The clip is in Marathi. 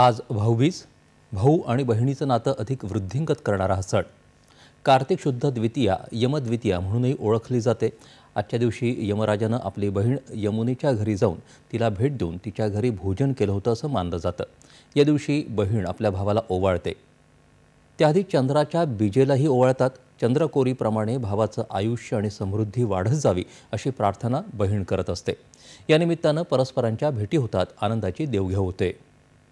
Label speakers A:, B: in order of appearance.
A: आज भाऊबीज भाऊ आणि बहिणीचं नातं अधिक वृद्धिंगत करणारा हा सण. कार्तिक शुद्ध द्वितीया यमद्वितीया म्हणूनही ओळखली जाते. आजच्या दिवशी यमराजानं आपली बहीण यमुनेच्या घरी जाऊन तिला भेट देऊन तिच्या घरी भोजन केलं होतं असं मानलं जातं. या दिवशी बहीण आपल्या भावाला ओवाळते. त्याआधी चंद्राच्या बीजेलाही ओवाळतात. चंद्रकोरीप्रमाणे भावाचं आयुष्य आणि समृद्धी वाढत जावी अशी प्रार्थना बहीण करत असते. या निमित्तानं परस्परांच्या भेटी होतात आनंदाची देवघेव होते.